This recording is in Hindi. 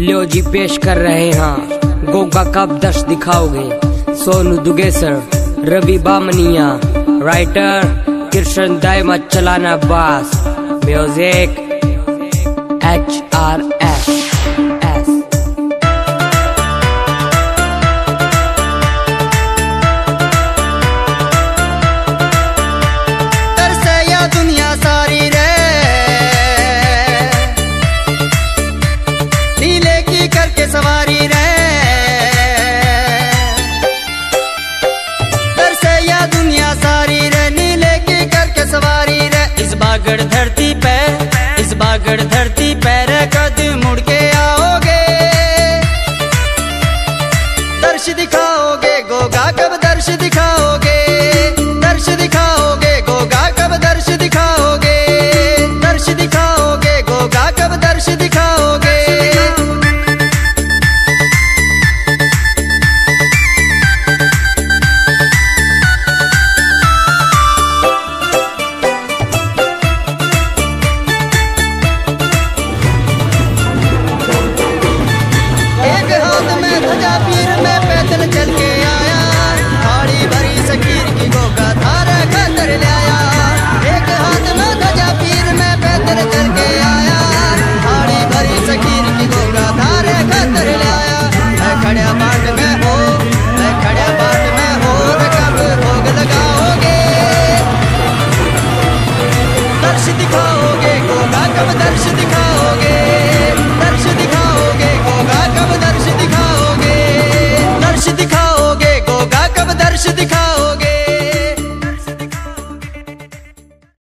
लियो जी, पेश कर रहे हैं। गोगा कब दर्श दिखाओगे? सोनू दुगेसर, रवि बामनिया, राइटर कृष्ण दायमा, चलाना बास। म्यूज़िक एच आर बागड़ धरती पे, इस बागड़ धरती पैर कद मुड़ के आओगे। दर्श दिखाओगे, गोगा कब दर्श दिखाओगे दर्श दिखाओगे गोगा कब दर्श दिखाओगे